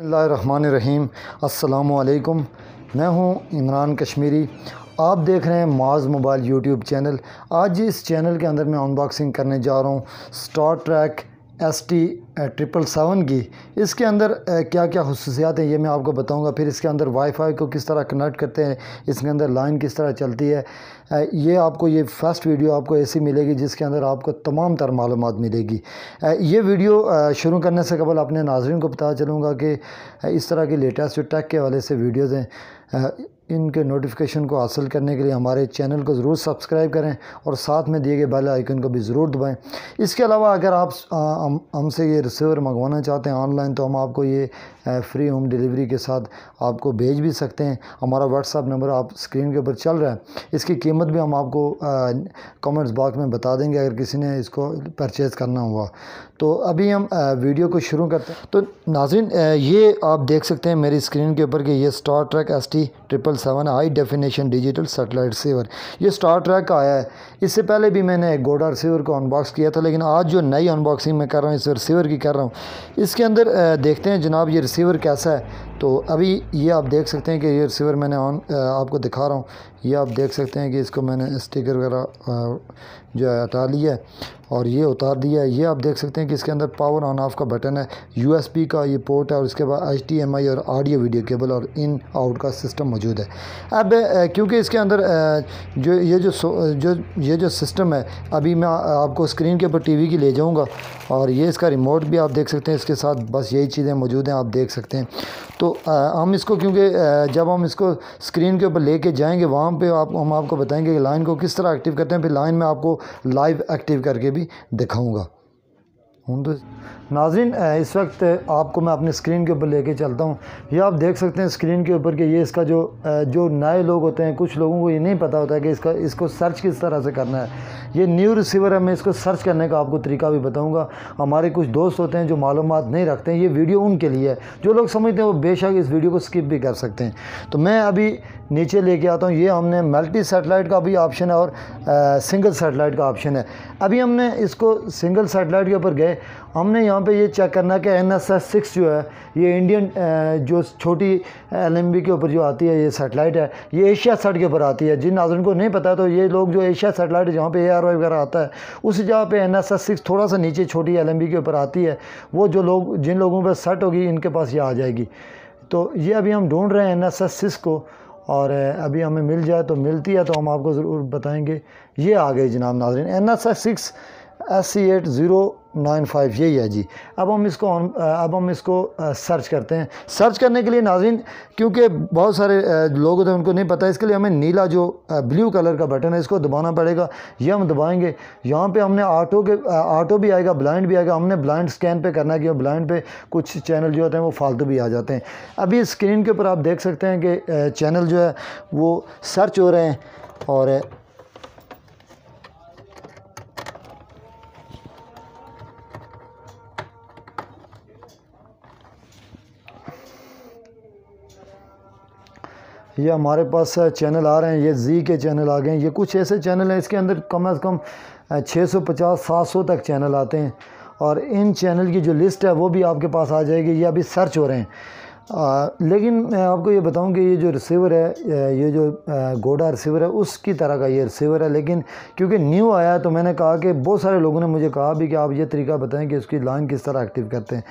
बसमीम वालेकुम मैं हूँ इमरान कश्मीरी। आप देख रहे हैं माज मोबाइल यूट्यूब चैनल। आज इस चैनल के अंदर मैं अनबॉक्सिंग करने जा रहा हूँ Star Track S T triple seven की। इसके अंदर क्या क्या खसूसियात हैं, ये मैं आपको बताऊँगा। फिर इसके अंदर वाईफाई को किस तरह कनेक्ट करते हैं, इसके अंदर लाइन किस तरह चलती है ये आपको, ये फ़र्स्ट वीडियो आपको ऐसी मिलेगी जिसके अंदर आपको तमाम तर मालूम मिलेगी। ये वीडियो शुरू करने से कबल अपने नाजरन को पता चलूँगा कि इस तरह की लेटेस्ट टेक के हवाले से वीडियोज़ हैं इनके नोटिफिकेशन को हासिल करने के लिए हमारे चैनल को ज़रूर सब्सक्राइब करें और साथ में दिए गए बेल आइकन को भी ज़रूर दबाएँ। इसके अलावा अगर आप हमसे ये रिसीवर मंगवाना चाहते हैं ऑनलाइन तो हम आपको ये फ्री होम डिलीवरी के साथ आपको भेज भी सकते हैं। हमारा व्हाट्सअप नंबर आप स्क्रीन के ऊपर चल रहा है। इसकी कीमत भी हम आपको कमेंट्स बॉक्स में बता देंगे अगर किसी ने इसको परचेज़ करना हुआ। तो अभी हम वीडियो को शुरू करते हैं। तो नाजिन ये आप देख सकते हैं मेरी स्क्रीन के ऊपर कि ये Star Track S T triple seven high definition digital satellite receiver. ये स्टार ट्रैक का आया है। इससे पहले भी मैंने एक गोडा रिसीवर को अनबॉक्स किया था, लेकिन आज जो नई अनबॉक्सिंग मैं कर रहा हूँ, इस रिसीवर की कर रहा हूँ। इसके अंदर देखते हैं जनाब ये रिसीवर कैसा है। तो अभी ये आप देख सकते हैं कि ये रिसीवर मैंने ऑन आपको दिखा रहा हूँ। ये आप देख सकते हैं कि इसको मैंने स्टिकर वगैरह जो है हटा लिया है और ये उतार दिया है। ये आप देख सकते हैं कि इसके अंदर पावर ऑन ऑफ़ का बटन है। यूएसबी का ये पोर्ट है और इसके बाद HDMI और ऑडियो वीडियो केबल और इन आउट का सिस्टम मौजूद है। अब क्योंकि इसके अंदर जो ये जो जो, ये जो सिस्टम है, अभी मैं आपको स्क्रीन के ऊपर टीवी की ले जाऊँगा और ये इसका रिमोट भी आप देख सकते हैं। इसके साथ बस यही चीज़ें मौजूद हैं, आप देख सकते हैं। तो हम इसको क्योंकि जब हम इसको स्क्रीन के ऊपर लेके जाएँगे, वहाँ पे आप, हम आपको बताएँगे कि लाइन को किस तरह एक्टिव करते हैं। फिर लाइन में आपको लाइव एक्टिव करके भी दिखाऊँगा। हूँ तो नाजरीन इस वक्त आपको मैं अपनी स्क्रीन के ऊपर लेके चलता हूँ। ये आप देख सकते हैं स्क्रीन के ऊपर कि ये इसका जो जो नए लोग होते हैं कुछ लोगों को ये नहीं पता होता है कि इसका इसको सर्च किस तरह से करना है। ये न्यू रिसीवर है मैं इसको सर्च करने का आपको तरीका भी बताऊँगा। हमारे कुछ दोस्त होते हैं जो मालूम नहीं रखते हैं ये वीडियो उनके लिए है। जो लोग समझते हैं वो बेशक इस वीडियो को स्किप भी कर सकते हैं। तो मैं अभी नीचे लेके आता हूँ। ये हमने मल्टी सेटेलाइट का भी ऑप्शन है और आ, सिंगल सेटेलाइट का ऑप्शन है। अभी हमने इसको सिंगल सेटेलाइट के ऊपर गए। हमने यहाँ पे ये चेक करना है कि एन एस एस सिक्स जो है, ये इंडियन जो छोटी एल एम बी के ऊपर जो आती है, ये सेटेलाइट है, ये एशिया सेट के ऊपर आती है। जिन नाजरन को नहीं पता तो ये लोग जो एशिया सेटेलाइट जहाँ पे ए आर वाई वगैरह आता है, उस जगह पे एन एस एस सिक्स थोड़ा सा नीचे छोटी एल एम बी के ऊपर आती है, वो जो लोग, जिन लोगों पर सेट होगी, इनके पास ये आ जाएगी। तो ये अभी हम ढूंढ रहे हैं एन एस एस सिक्स को, और अभी हमें मिल जाए तो मिलती है तो हम आपको ज़रूर बताएँगे। ये आ गई जनाब नाजरन। N S S six S C eight zero nine five यही है जी। अब हम इसको अब हम इसको सर्च करते हैं। सर्च करने के लिए नाजिन क्योंकि बहुत सारे लोग होते हैं उनको नहीं पता, इसके लिए हमें नीला जो ब्लू कलर का बटन है, इसको दबाना पड़ेगा। ये हम दबाएँगे। यहाँ पे हमने ऑटो के ऑटो भी आएगा ब्लाइंड भी आएगा। हमने ब्लाइंड स्कैन पे करना है कि ब्लाइंड पे कुछ चैनल जो होते हैं, वो फालतू भी आ जाते हैं। अभी स्क्रीन के ऊपर आप देख सकते हैं कि चैनल जो है, वो सर्च हो रहे हैं और ये हमारे पास चैनल आ रहे हैं ये जी के चैनल आ गए हैं। ये कुछ ऐसे चैनल हैं इसके अंदर कम अज़ कम 650 700 तक चैनल आते हैं। और इन चैनल की जो लिस्ट है वो भी आपके पास आ जाएगी। ये अभी सर्च हो रहे हैं। आ, लेकिन मैं आपको ये बताऊँ कि ये जो रिसीवर है ये जो गोडा रिसीवर है उसकी तरह का ये रिसीवर है। लेकिन क्योंकि न्यू आया तो मैंने कहा कि बहुत सारे लोगों ने मुझे कहा भी कि आप ये तरीका बताएँ कि उसकी लाइन किस तरह एक्टिव करते हैं।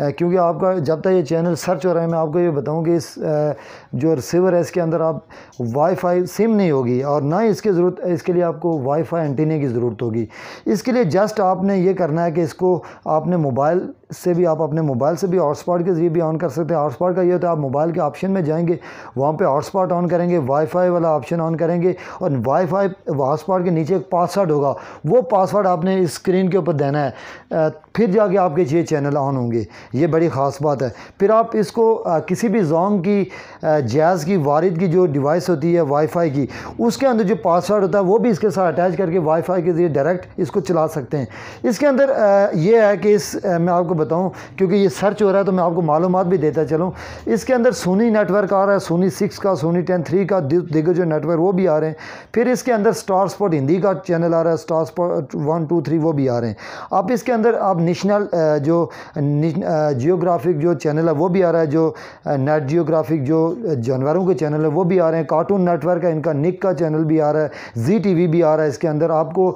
क्योंकि आपका जब तक ये चैनल सर्च हो रहा है, मैं आपको ये बताऊँ कि इस जो रिसीवर है, इसके अंदर आप वाईफाई सिम नहीं होगी और ना ही इसकी ज़रूरत, इसके लिए आपको वाईफाई एंटीने की ज़रूरत होगी। इसके लिए जस्ट आपने ये करना है कि इसको आपने मोबाइल से भी आप अपने मोबाइल से भी हॉटस्पॉट के ज़रिए भी ऑन कर सकते हैं। हॉटस्पॉट का ये होता है, आप मोबाइल के ऑप्शन में जाएँगे, वहाँ पे हॉटस्पॉट ऑन करेंगे वाईफाई वाला ऑप्शन ऑन करेंगे और वाईफाई हॉटस्पॉट के नीचे एक पासवर्ड होगा। वो पासवर्ड आपने स्क्रीन के ऊपर देना है। फिर जाके आपके ये चैनल ऑन होंगे। ये बड़ी ख़ास बात है। फिर आप इसको किसी भी जोंग की जैज़ की वारिद की जो डिवाइस होती है वाईफाई की, उसके अंदर जो पासवर्ड होता है, वो भी इसके साथ अटैच करके वाईफाई के ज़रिए डायरेक्ट इसको चला सकते हैं। इसके अंदर ये है कि इस मैं आपको बताऊँ, क्योंकि ये सर्च हो रहा है तो मैं आपको मालूम भी देता चलूँ। इसके अंदर सोनी नेटवर्क आ रहा है सोनी सिक्स का सोनी टेन थ्री का दिग्गज जो नेटवर्क वो भी आ रहे हैं। फिर इसके अंदर स्टार स्पॉट हिंदी का चैनल आ रहा है Star Spot one two three वो भी आ रहे हैं। आप इसके अंदर आप नेशनल जो जियोग्राफिक जो चैनल है, वो भी आ रहा है, जो नेट जियोग्राफिक जो जानवरों के चैनल है, वो भी आ रहे हैं। कार्टून नेटवर्क है, इनका निक का चैनल भी आ रहा है जी टी वी भी आ रहा है इसके अंदर। आपको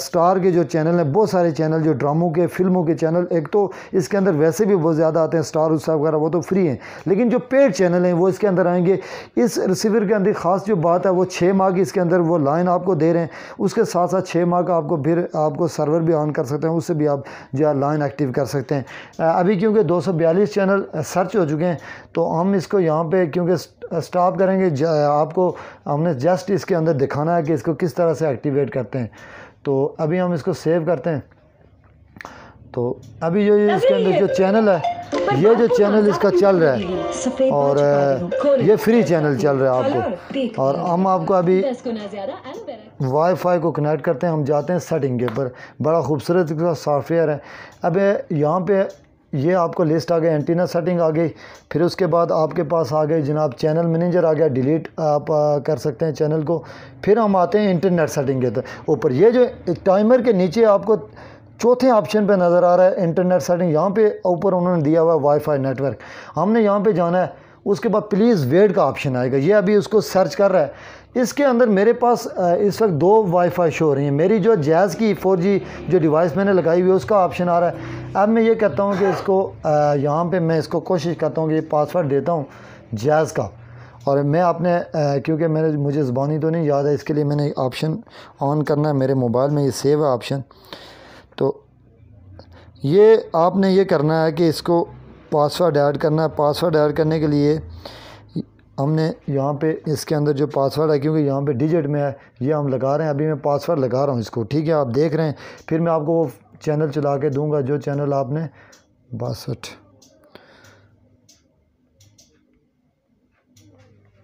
स्टार के जो चैनल हैं, बहुत सारे चैनल जो ड्रामों के, फ़िल्मों के चैनल एक तो इसके अंदर वैसे भी बहुत ज़्यादा आते हैं, स्टार उत्साह वगैरह, वो तो फ्री हैं। लेकिन जो पेड चैनल हैं, वो इसके अंदर आएँगे। इस रिसीवर के अंदर ख़ास जो बात है, वो छः माह की इसके अंदर वो लाइन आपको दे रहे हैं। उसके साथ साथ छः माह का आपको फिर आपको सर्वर भी ऑन कर सकते हैं, उससे भी आप जो है लाइन एक्टिव कर सकते हैं। अभी क्योंकि दो सौ बयालीस चैनल सर्च हो चुके हैं तो हम इसको यहाँ पर क्योंकि स्टॉप करेंगे आपको हमने जस्ट इसके अंदर दिखाना है कि इसको किस तरह से एक्टिवेट करते हैं। तो अभी हम इसको सेव करते हैं। तो अभी जो ये इसके अंदर जो चैनल है ये जो चैनल इसका चल रहा है और ये फ्री चैनल चल रहा है आपको और हम आपको अभी वाईफाई को कनेक्ट करते हैं हम जाते हैं सेटिंग के ऊपर। बड़ा खूबसूरत सॉफ्टवेयर है। अब यहाँ पे ये आपको लिस्ट आ गई एंटीना सेटिंग आ गई फिर उसके बाद आपके पास आ गई जनाब चैनल मैनेजर आ गया डिलीट आप आ, कर सकते हैं चैनल को। फिर हम आते हैं इंटरनेट सेटिंग के ऊपर ये जो टाइमर के नीचे आपको चौथे ऑप्शन पे नज़र आ रहा है इंटरनेट सेटिंग। यहाँ पे ऊपर उन्होंने दिया हुआ है वाईफाई नेटवर्क हमने यहाँ पे जाना है, उसके बाद प्लीज़ वेट का ऑप्शन आएगा। ये अभी उसको सर्च कर रहा है। इसके अंदर मेरे पास इस वक्त दो वाईफाई शो हो रही हैं। मेरी जो जैज़ की फोर जी जो डिवाइस मैंने लगाई हुई है, उसका ऑप्शन आ रहा है। अब मैं ये कहता हूँ कि इसको यहाँ पे मैं इसको कोशिश करता हूँ कि ये पासवर्ड देता हूँ जैज़ का। और मैं आपने क्योंकि मैंने मुझे ज़बानी तो नहीं याद है, इसके लिए मैंने ऑप्शन ऑन करना है मेरे मोबाइल में, ये सेव है ऑप्शन तो ये आपने ये करना है कि इसको पासवर्ड ऐड करना है। पासवर्ड ऐड करने के लिए हमने यहाँ पे इसके अंदर जो पासवर्ड है, क्योंकि यहाँ पे डिजिट में है, ये हम लगा रहे हैं। अभी मैं पासवर्ड लगा रहा हूँ इसको, ठीक है? आप देख रहे हैं। फिर मैं आपको वो चैनल चला के दूँगा, जो चैनल आपने बासठ।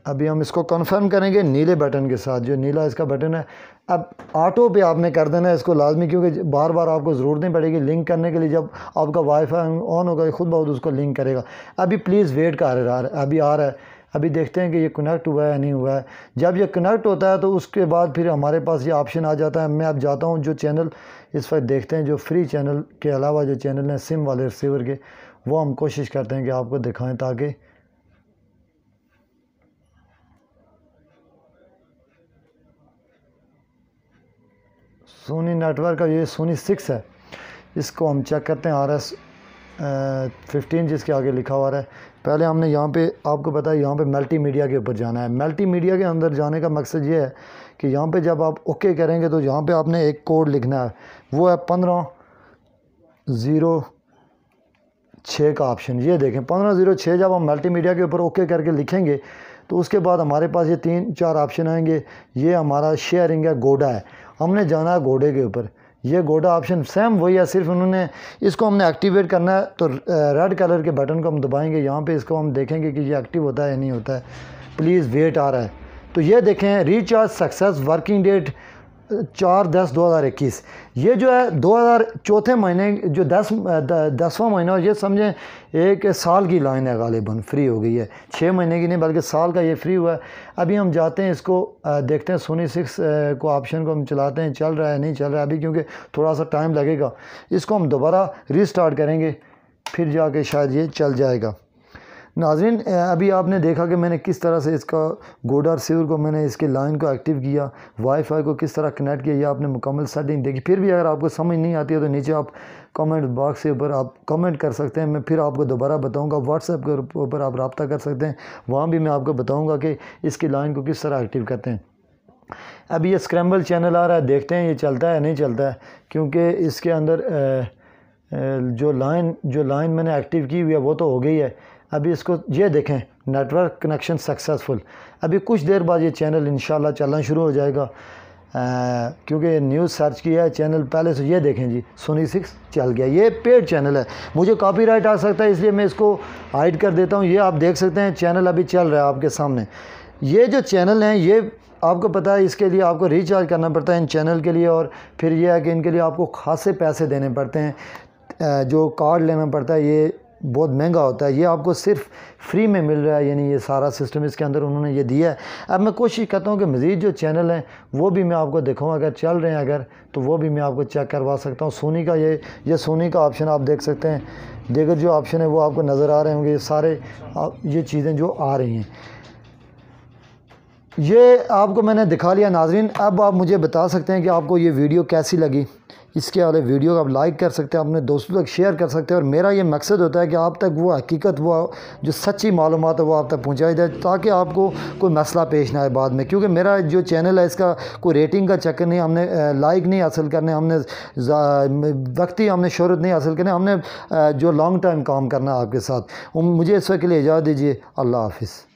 अभी हम इसको कंफर्म करेंगे नीले बटन के साथ। जो नीला इसका बटन है अब ऑटो पे आपने कर देना है इसको लाजमी, क्योंकि बार बार आपको ज़रूरत नहीं पड़ेगी लिंक करने के लिए। जब आपका वाईफाई ऑन होगा, खुद बहुत उसको लिंक करेगा। अभी प्लीज़ वेट कर रहा है, अभी आ रहा है। अभी देखते हैं कि ये कनेक्ट हुआ है या नहीं हुआ है। जब ये कनेक्ट होता है तो उसके बाद फिर हमारे पास ये ऑप्शन आ जाता है। मैं अब जाता हूँ जो चैनल इस वक्त देखते हैं जो फ्री चैनल के अलावा जो चैनल हैं सिम वाले रिसीवर के, वो हम कोशिश करते हैं कि आपको दिखाएँ ताकि सोनी नेटवर्क का ये सोनी सिक्स है। इसको हम चेक करते हैं आर एस फिफ्टीन जिसके आगे लिखा हुआ है। पहले हमने यहाँ पे, आपको पता है यहाँ पे मल्टी मीडिया के ऊपर जाना है। मल्टी मीडिया के अंदर जाने का मकसद ये है कि यहाँ पे जब आप ओके करेंगे तो यहाँ पे आपने एक कोड लिखना है। वो है पंद्रह ज़ीरो छः का ऑप्शन ये देखें, पंद्रह ज़ीरो छः जब हम मल्टी मीडिया के ऊपर ओके करके लिखेंगे तो उसके बाद हमारे पास ये तीन चार ऑप्शन आएँगे। ये हमारा शेयरिंग है गोडा है। हमने जाना घोड़े के ऊपर। ये घोड़ा ऑप्शन सेम वही है, सिर्फ़ उन्होंने इसको हमने एक्टिवेट करना है तो रेड कलर के बटन को हम दबाएँगे, यहाँ पे इसको हम देखेंगे कि ये एक्टिव होता है या नहीं होता है। प्लीज़ वेट आ रहा है। तो ये देखें रिचार्ज सक्सेस वर्किंग डेट चार दस दो हज़ार इक्कीस। ये जो है दो हज़ार चौथे महीने, जो दस, दसवां महीना ये समझें एक साल की लाइन है गालिबन, फ्री हो गई है। छः महीने की नहीं, बल्कि साल का ये फ्री हुआ है। अभी हम जाते हैं इसको देखते हैं सोनी सिक्स को ऑप्शन को हम चलाते हैं, चल रहा है, नहीं चल रहा है, अभी क्योंकि थोड़ा सा टाइम लगेगा। इसको हम दोबारा रीस्टार्ट करेंगे, फिर जाके शायद ये चल जाएगा। नाजरीन अभी आपने देखा कि मैंने किस तरह से इसका गोडा रिसीवर को मैंने इसके लाइन को एक्टिव किया, वाईफाई को किस तरह कनेक्ट किया, ये आपने मुकम्मल सेटिंग देखी। फिर भी अगर आपको समझ नहीं आती है तो नीचे आप कमेंट बॉक्स के ऊपर आप कमेंट कर सकते हैं। मैं फिर आपको दोबारा बताऊँगा, व्हाट्सएप के ऊपर आप रबता कर सकते हैं। वहाँ भी मैं आपको बताऊँगा कि इसकी लाइन को किस तरह एक्टिव करते हैं। अभी ये स्क्रैम्बल चैनल आ रहा है, देखते हैं ये चलता है, नहीं चलता है, क्योंकि इसके अंदर जो लाइन जो लाइन मैंने एक्टिव की हुई है, वो तो हो गई है। अभी इसको ये देखें नेटवर्क कनेक्शन सक्सेसफुल अभी कुछ देर बाद ये चैनल इन चलना शुरू हो जाएगा। क्योंकि न्यूज़ सर्च किया है चैनल पहले से ये देखें जी सोनी सिक्स चल गया। ये पेड चैनल है। मुझे कॉपीराइट आ सकता है, इसलिए मैं इसको हाइड कर देता हूँ। ये आप देख सकते हैं चैनल अभी चल रहा है आपके सामने। ये जो चैनल हैं, ये आपको पता है, इसके लिए आपको रिचार्ज करना पड़ता है इन चैनल के लिए और फिर ये है कि इनके लिए आपको खासे पैसे देने पड़ते हैं। जो कार्ड लेना पड़ता है, ये बहुत महँगा होता है। ये आपको सिर्फ़ फ्री में मिल रहा है, यानी ये सारा सिस्टम इसके अंदर उन्होंने ये दिया है। अब मैं कोशिश करता हूँ कि मज़ीद जो चैनल हैं, वो भी मैं आपको दिखाऊँ अगर चल रहे हैं अगर तो वो भी मैं आपको चेक करवा सकता हूँ। सोनी का ये ये सोनी का ऑप्शन आप देख सकते हैं। देगर जो ऑप्शन है, वो आपको नज़र आ रहे होंगे। ये सारे ये चीज़ें जो आ रही हैं। ये आपको मैंने दिखा लिया नाजरीन। अब आप मुझे बता सकते हैं कि आपको ये वीडियो कैसी लगी। इसके वाले वीडियो को आप लाइक कर सकते हैं, अपने दोस्तों तक शेयर कर सकते हैं और मेरा ये मकसद होता है कि आप तक वो हकीकत, वो जो सच्ची मालूम है, वो आप तक पहुँचाई जाए ताकि आपको कोई मसला पेश ना आए बाद में। क्योंकि मेरा जो चैनल है, इसका कोई रेटिंग का चक्कर नहीं, हमने लाइक नहीं हासिल करने, हमने वक्ती हमने शहरत नहीं हासिल करने, हमने जो लॉन्ग टर्म काम करना है आपके साथ। मुझे इस वक्त के लिए इजाज़त दीजिए, अल्लाह हाफिज़।